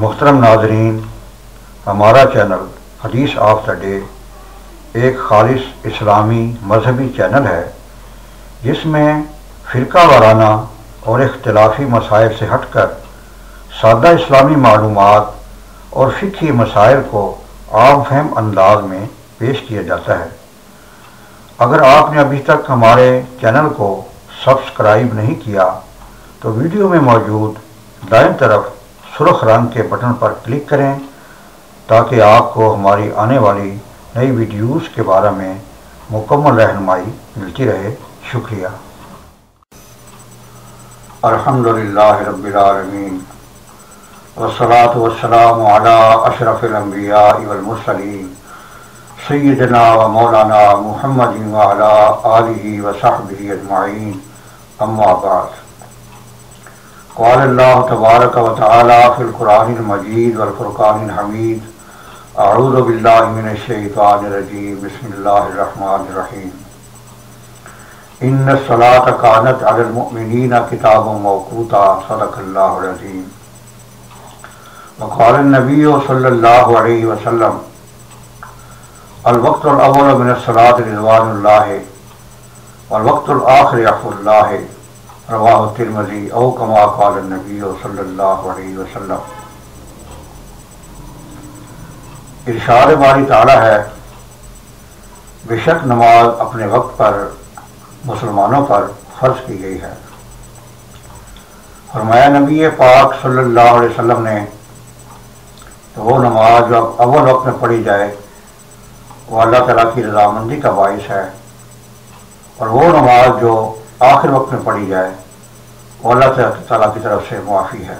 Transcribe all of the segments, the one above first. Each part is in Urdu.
محترم ناظرین، ہمارا چینل حدیث آف دا ڈے ایک خالص اسلامی مذہبی چینل ہے، جس میں فرقہ وارانہ اور اختلافی مسائل سے ہٹ کر سادہ اسلامی معلومات اور فقہی مسائل کو عام فہم انداز میں پیش کیا جاتا ہے۔ اگر آپ نے ابھی تک ہمارے چینل کو سبسکرائب نہیں کیا، تو ویڈیو میں موجود دائیں طرف سرخ رنگ کے بٹن پر کلک کریں تاکہ آپ کو ہماری آنے والی نئی ویڈیوز کے بارے میں مکمل رہنمائی ملتی رہے۔ شکریہ۔ الحمد للہ رب العالمین۔ والصلاة والسلام على اشرف الانبیاء والمرسلین۔ سیدنا و مولانا محمد وعلى آلہ وصحبہ اجمعین۔ اما بعد۔ قال اللہ تبارک و تعالی فی القرآن المجید والفرقان الحمید، اعوذ باللہ من الشیطان الرجیم، بسم اللہ الرحمن الرحیم۔ ان الصلاة کانت علی المؤمنین کتاب موقوتا، صدق اللہ العظیم۔ وقال النبی صلی اللہ علیہ وسلم، الوقت الاول من الصلاة رضوان اللہ، والوقت الاخر عفو اللہ۔ رواہ ترمزی او کما قال النبی صلی اللہ علیہ وسلم۔ ارشاد باری تعالی ہے، بے شک نماز اپنے وقت پر مسلمانوں پر فرض کی گئی ہے۔ فرمایا، نبی پاک صلی اللہ علیہ وسلم نے تو وہ نماز جو اول وقت میں پڑھی جائے، وہ اللہ تعالیٰ کی رضامندی کا باعث ہے۔ اور وہ نماز جو آخر وقت میں پڑھی جائے۔ وہ اللہ تعالیٰ کی طرف سے معافی ہے۔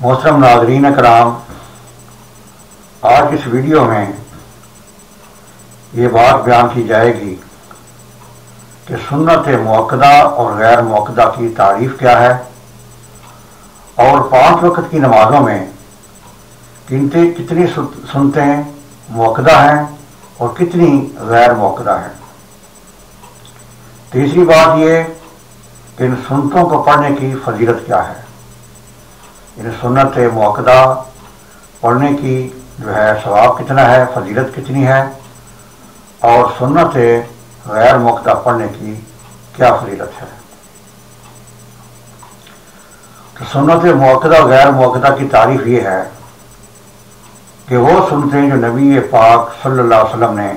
محترم ناظرین کرام، آج اس ویڈیو میں یہ بات بیان کی جائے گی کہ سنت موقع اور غیر موقع کی تعریف کیا ہے اور پانچ وقت کی نمازوں میں کتنی سنتیں موقع ہیں اور کتنی غیر موقع ہیں۔ تیسری بات یہ کہ ان سنتوں کو پڑھنے کی فضیلت کیا ہے؟ ان سنت موقع پڑھنے کی جو ہے ثواب کتنا ہے، فضیلت کتنی ہے؟ اور سنت غیر موقع پڑھنے کی کیا فضیلت ہے؟ تو سنت موقع غیر موقع کی تعریف یہ ہے کہ وہ سنتے جو نبی پاک صلی اللہ علیہ وسلم نے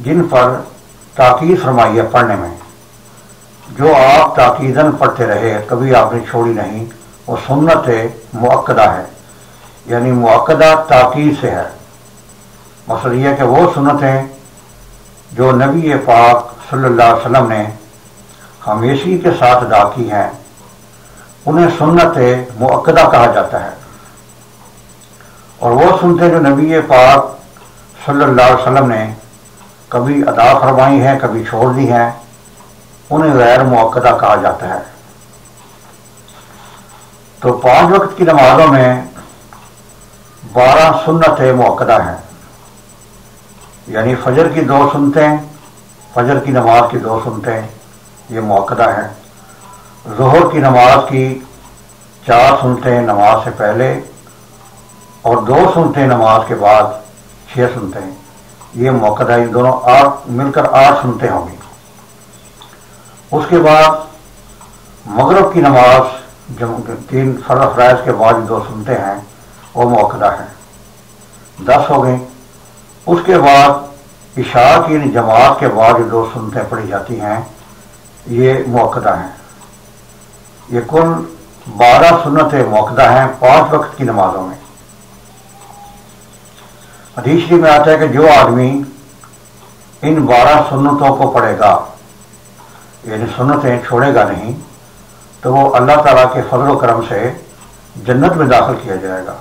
جن پر تاکید فرمائی ہے پڑھنے میں۔ جو آپ تاکیدن پڑھتے رہے، کبھی آپ نے چھوڑی نہیں، وہ سنت معقدہ ہے۔ یعنی معقدہ تاکید سے ہے۔ مسئلہ یہ کہ وہ سنتیں جو نبی پاک صلی اللہ علیہ وسلم نے ہمیشی کے ساتھ ادا کی ہیں۔ انہیں سنت معقدہ کہا جاتا ہے۔ اور وہ سنتے جو نبی پاک صلی اللہ علیہ وسلم نے کبھی ادا فرمائی ہیں، کبھی چھوڑ دی ہیں، انہیں غیر موقع کہا جاتا ہے۔ تو پانچ وقت کی نمازوں میں بارہ سنت موقع ہیں۔ یعنی فجر کی دو سنتے فجر کی نماز کی دو سنتے یہ موقع ہیں۔ ظہر کی نماز کی چار سنتے نماز سے پہلے اور دو سنتے نماز کے بعد چھ سنتے ہیں یہ موقع ہے دونوں آٹھ مل کر آٹھ سنتے ہوں گے۔ اس کے بعد مغرب کی نماز جب تین فرض فرائض کے بعد دو سنتے ہیں، وہ موقع ہے۔ دس ہو گئے۔ اس کے بعد عشاء کی یعنی جماعت کے بعد دو سنتیں پڑھی جاتی ہیں۔ یہ موقع ہیں یہ کل بارہ سنتیں موقع ہیں پانچ وقت کی نمازوں میں۔ حدیث میں آتا ہے کہ جو آدمی ان بارہ سنتوں کو پڑھے گا یعنی سنتیں چھوڑے گا نہیں، تو وہ اللہ تعالیٰ کے فضل و کرم سے جنت میں داخل کیا جائے گا۔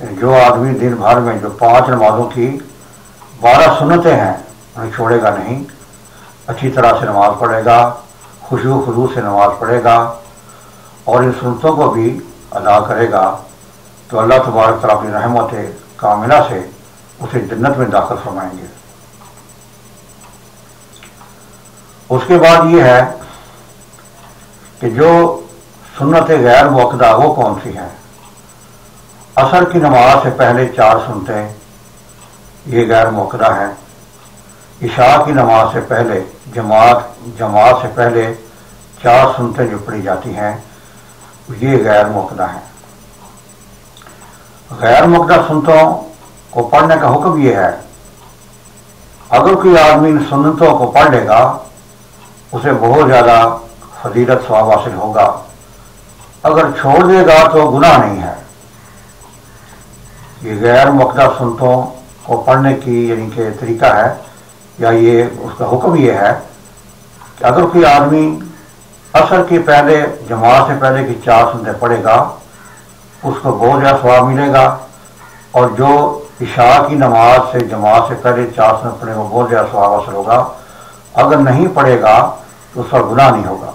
یعنی جو آدمی دن بھر میں جو پانچ نمازوں کی بارہ سنتیں ہیں، انہیں چھوڑے گا نہیں، اچھی طرح سے نماز پڑھے گا، خوشبو خلو سے نماز پڑھے گا، اور ان سنتوں کو بھی ادا کرے گا۔ تو اللہ تبارک تعالیٰ اپنی رحمت کاملہ سے اسے جنت میں داخل فرمائیں گے۔ اس کے بعد یہ ہے کہ جو سنت غیر موقع وہ کون سی ہیں؟ اثر کی نماز سے پہلے چار سنتے یہ غیر موقع ہے عشاء کی نماز سے پہلے، جماعت جماعت سے پہلے چار سنتیں جو پڑھی جاتی ہیں، یہ غیر موقع ہیں۔ غیر مقدہ سنتوں کو پڑھنے کا حکم یہ ہے، اگر کوئی آدمی ان سنتوں کو پڑھ لے گا، اسے بہت زیادہ فضیلت سواب حاصل ہوگا۔ اگر چھوڑ دے گا تو گناہ نہیں ہے۔ یہ غیر مقدہ سنتوں کو پڑھنے کی یعنی کہ طریقہ ہے، یا یہ اس کا حکم یہ ہے کہ اگر کوئی آدمی اثر کے پہلے، جماعت سے پہلے کی چار سنتے پڑھے گا اس کو بہت زیادہ سواب ملے گا اور جو عشاء کی نماز سے جماعت سے پہلے چار سنت پڑھے گا بہت زیادہ سواب حاصل ہوگا۔ اگر نہیں پڑھے گا تو اس پر گناہ نہیں ہوگا۔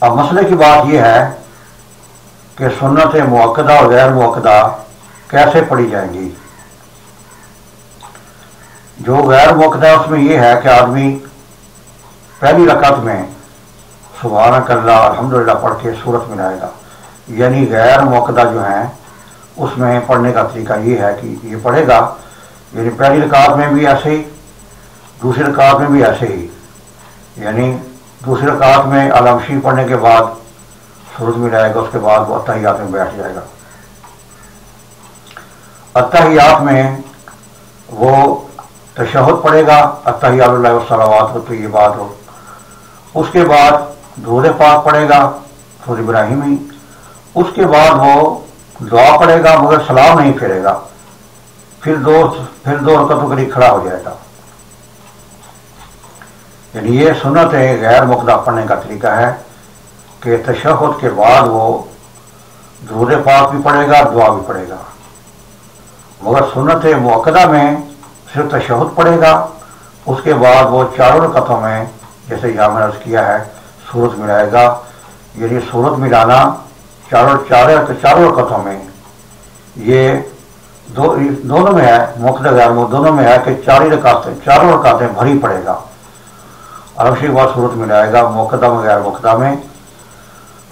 اب مسئلے کی بات یہ ہے کہ سنت موقع اور غیر موقع کیسے پڑھی جائیں گی؟ جو غیر موقع اس میں یہ ہے کہ آدمی پہلی رکعت میں سبحان اللہ الحمد للہ پڑھ کے صورت ملائے گا۔ یعنی غیر موقع جو ہیں، اس میں پڑھنے کا طریقہ یہ ہے کہ یہ پڑھے گا یعنی پہلی رکعت میں بھی ایسے ہی، دوسری رکعت میں بھی ایسے ہی۔ یعنی دوسری رکعت میں علمشی پڑھنے کے بعد صورت ملائے گا، اس کے بعد وہ اتحیات میں بیٹھ جائے گا۔ اتحیات میں وہ تشہد پڑے گا اتحیات اللہ وسلامات ہو تو یہ بات ہو اس کے بعد دور پاک پڑے گا سور ابراہیمی اس کے بعد وہ دعا پڑے گا، مگر سلام نہیں پھیرے گا۔ پھر دو پھر دو رکتوں کے لیے کھڑا ہو جائے گا۔ یعنی یہ سنت ہے، غیر مقدہ پڑھنے کا طریقہ ہے کہ تشہد کے بعد وہ دور پاک بھی پڑے گا، دعا بھی پڑے گا۔ مگر سنت موقع میں صرف تشہد پڑے گا، اس کے بعد وہ چاروں رکتوں میں، جیسے یہاں میں عرض کیا ہے سورت ملائے گا یعنی سورت ملانا چاروں چاروں چاروں رکتوں میں۔ یہ دو دونوں میں ہے موقع غیر دونوں میں ہے کہ چار رکاتیں چاروں رکاتیں بھری پڑے گا۔ اور اسی بعد صورت ملائے گا موقع میں غیر موقع میں۔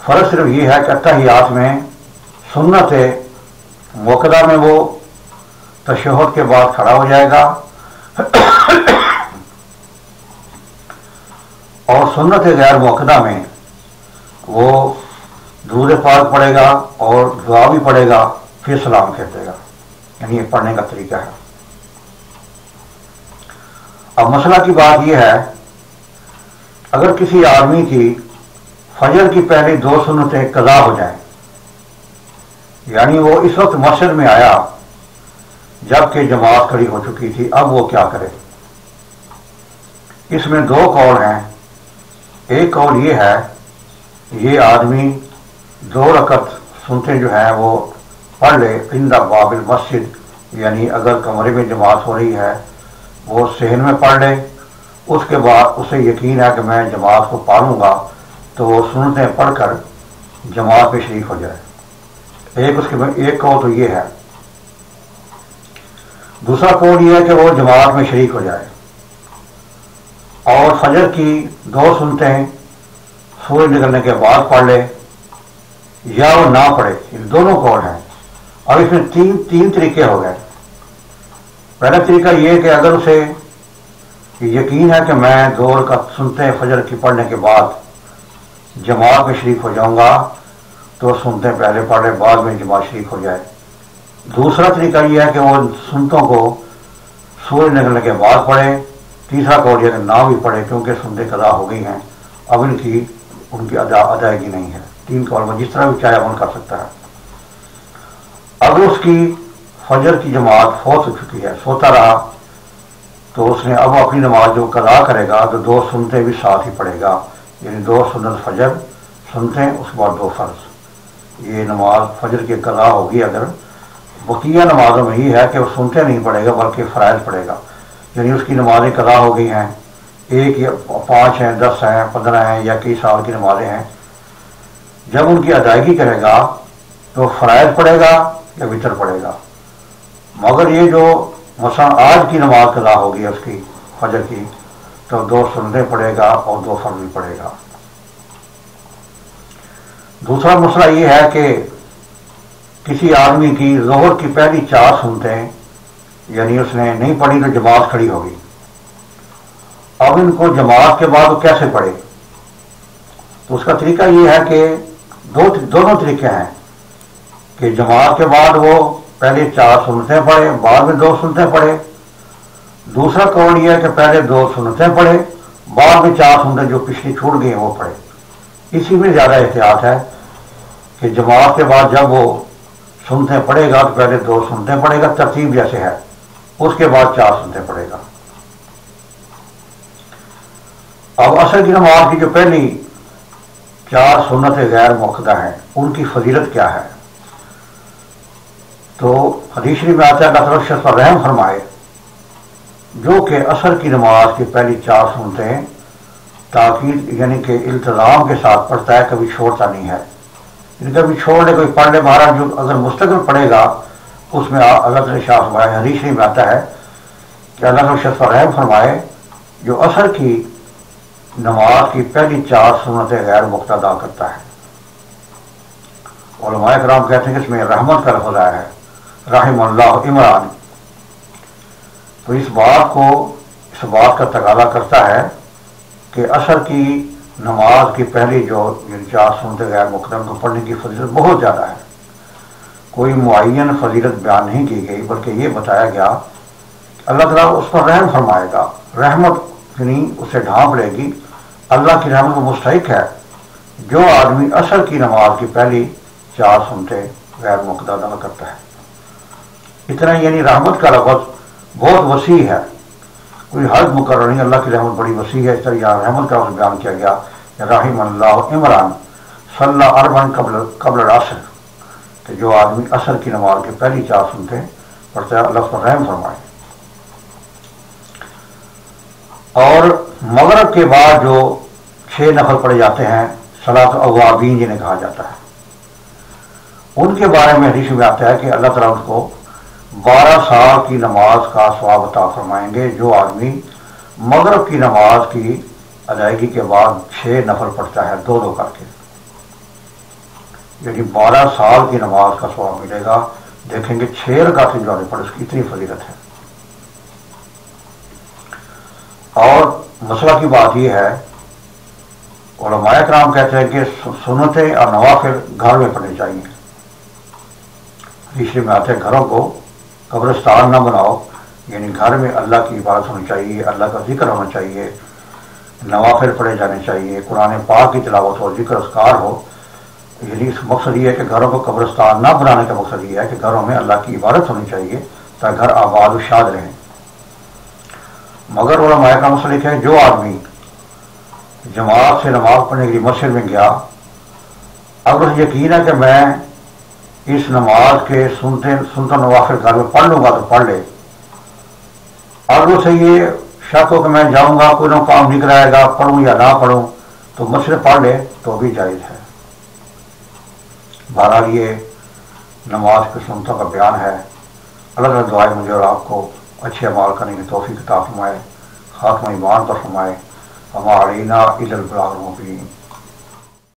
فرق صرف یہ ہے کہ اتحیات میں سنت ہے موقع میں وہ تشہد کے بعد کھڑا ہو جائے گا اور سنت غیر موقع میں وہ دور پاک پڑے گا اور دعا بھی پڑے گا، پھر سلام کہہ دے گا۔ یعنی یہ پڑھنے کا طریقہ ہے۔ اب مسئلہ کی بات یہ ہے، اگر کسی آدمی کی فجر کی پہلی دو سنتیں قضا ہو جائیں یعنی وہ اس وقت مسجد میں آیا جبکہ جماعت کھڑی ہو چکی تھی، اب وہ کیا کرے؟ اس میں دو قول ہیں؟ ایک قول یہ ہے، یہ آدمی دو رکت سنتے جو ہیں، وہ پڑھ لے پندا بابل مسجد یعنی اگر کمرے میں جماعت ہو رہی ہے، وہ سہن میں پڑھ لے۔ اس کے بعد اسے یقین ہے کہ میں جماعت کو پالوں گا، تو وہ سنتیں پڑھ کر جماعت میں شریک ہو جائے۔ ایک اس کے ایک قول تو یہ ہے۔ دوسرا قول یہ ہے کہ وہ جماعت میں شریک ہو جائے۔ اور فجر کی دو سنتے ہیں سورج نکلنے کے بعد پڑھ لے یا وہ نہ پڑھے، یہ دونوں قول ہیں؟ اور اس میں تین تین طریقے ہو گئے۔ پہلا طریقہ یہ کہ اگر اسے یقین ہے کہ میں دور کا سنتے فجر کی پڑھنے کے بعد جماعت میں شریک ہو جاؤں گا، تو سنتے پہلے پڑھے بعد میں جماعت شریک ہو جائے۔ دوسرا طریقہ یہ ہے کہ وہ سنتوں کو سورج نکلنے کے بعد پڑھے۔ تیسرا کور یہ کہ نہ بھی پڑھے کیونکہ سنتے قضا ہو گئی ہیں۔ اب ان کی ان کی ادا ادائیگی نہیں ہے۔ تین کور میں جس طرح بھی چاہے عمل کر سکتا ہے۔ اگر اس کی فجر کی جماعت فوت ہو چکی ہے۔ سوتا رہا تو اس نے اب اپنی نماز جو قضا کرے گا تو دو سنتے بھی ساتھ ہی پڑھے گا۔ یعنی دو سنت فجر سنتے اس کے بعد دو فرض۔ یہ نماز فجر کی قضا ہوگی اگر۔ بقیہ نمازوں میں ہی ہے کہ وہ سنتے نہیں پڑے گا بلکہ فرائض پڑے گا۔ یعنی اس کی نمازیں قضا ہو گئی ہیں، ایک یا پانچ ہیں، دس ہیں، پندرہ ہیں یا کئی سال کی نمازیں ہیں۔ جب ان کی ادائیگی کرے گا تو فرائض پڑے گا یا وطر پڑے گا؟ مگر یہ جو مثلا آج کی نماز قضا ہوگی اس کی، فجر کی، تو دو سنتے پڑے گا اور دو فرض بھی پڑے گا۔ دوسرا مسئلہ یہ ہے کہ کسی آدمی کی ظہر کی پہلی چار سنتے ہیں یعنی اس نے نہیں پڑھی تو جماعت کھڑی ہوگی۔ اب ان کو جماعت کے بعد وہ کیسے پڑھے؟ تو اس کا طریقہ یہ ہے کہ دو دونوں طریقے ہیں کہ جماعت کے بعد وہ پہلے چار سنتے پڑھے، بعد میں دو سنتے پڑھے۔ دوسرا قول یہ ہے کہ پہلے دو سنتے پڑھے، بعد میں چار سنتے جو پچھلی چھوٹ گئی ہیں وہ پڑھے۔ اسی میں زیادہ احتیاط ہے کہ جماعت کے بعد جب وہ سنتے پڑے گا تو پہلے دو سنتے پڑے گا، ترتیب جیسے ہے۔ اس کے بعد چار سنتے پڑے گا۔ اب اصل کی نماز کی جو پہلی چار سنت غیر موقع ہیں، ان کی فضیلت کیا ہے؟ تو حدیثری میں آتا ہے، اللہ تعالیٰ رحم فرمائے، جو کہ اثر کی نماز کی پہلی چار سنتے ہیں تاکید یعنی کہ التظام کے ساتھ پڑھتا ہے، کبھی چھوڑتا نہیں ہے۔ یعنی کبھی چھوڑ لے کوئی پڑھ لے مہاراج جو اگر مستقل پڑھے گا اس میں اللہ تعالی شاہ فرمائے حدیث میں آتا ہے کہ اللہ شرف رحم فرمائے، جو اثر کی نماز کی پہلی چار سنتیں غیر مقت ادا کرتا ہے۔ علماء کرام کہتے ہیں کہ اس میں رحمت کا لفظ آیا ہے، رحم اللہ عمران۔ تو اس بات کو، اس بات کا تقاضا کرتا ہے کہ اثر کی نماز کی پہلی جو یعنی چار سنتے غیر مقدم کو پڑھنے کی فضیلت بہت زیادہ ہے۔ کوئی معین فضیلت بیان نہیں کی گئی، بلکہ یہ بتایا گیا، اللہ تعالیٰ اس پر رحم فرمائے گا۔ رحمت یعنی اسے ڈھانپ لے گی۔ اللہ کی رحمت کو مستحق ہے۔ جو آدمی اثر کی نماز کی پہلی چار سنتے غیر مقدہ ادا کرتا ہے۔ اتنا یعنی رحمت کا لفظ بہت وسیع ہے۔ کوئی حد مقرر نہیں، اللہ کی رحمت بڑی وسیع ہے۔ اس طرح یہاں رحمت کا بیان کیا گیا رحیم اللہ عمران صلی اللہ اربن قبل قبل راسر کہ جو آدمی اثر کی نماز کے پہلی چار سنتے پڑھتے اللہ پر رحم فرمائے۔ اور مغرب کے بعد جو چھ نفل پڑے جاتے ہیں صلاح اوابین جنہیں کہا جاتا ہے۔ ان کے بارے میں حدیث میں آتا ہے کہ اللہ تعالیٰ ان کو بارہ سال کی نماز کا سواب عطا فرمائیں گے۔ جو آدمی مغرب کی نماز کی ادائیگی کے بعد چھ نفل پڑھتا ہے، دو دو کر کے۔ یعنی بارہ سال کی نماز کا سواب ملے گا، دیکھیں گے چھ رکعتیں جو پڑھ اس کی اتنی فضیلت ہے۔ اور مسئلہ کی بات یہ ہے، علماء کرام کہتے ہیں کہ سنتیں اور نوافل گھر میں پڑھنے چاہیے۔ تیسرے میں آتے ہیں گھروں کو، قبرستان نہ بناؤ یعنی گھر میں اللہ کی عبادت ہونی چاہیے، اللہ کا ذکر ہونا چاہیے، نوافل پڑھے جانے چاہیے، قرآن پاک کی تلاوت ہو، ذکر اسکار ہو یعنی اس مقصد یہ ہے کہ گھروں کو قبرستان نہ بنانے کا مقصد یہ ہے کہ گھروں میں اللہ کی عبادت ہونی چاہیے تاکہ گھر آباد و شاد رہیں۔ مگر علماء کا مسئلہ ہے جو آدمی جماعت سے نماز پڑھنے کے لیے مسجد میں گیا اگر یقین ہے کہ میں اس نماز کے سنتے، سنتا نوافر گھر میں پڑھ لوں گا تو پڑھ لے۔ اور اسے یہ شک ہو کہ میں جاؤں گا، کوئی نہ کام نکل آئے گا، پڑھوں یا نہ پڑھوں، تو مشرق پڑھ لے تو بھی جائز ہے۔ بہرحال یہ نماز کے سنتوں کا بیان ہے۔ الگ الگ دعائیں مجھے اور آپ کو اچھے عمال کرنے کی توفیق عطا فرمائے، خاتمہ ایمان پر فرمائے۔ ہمارینہ عید البلاغ مبین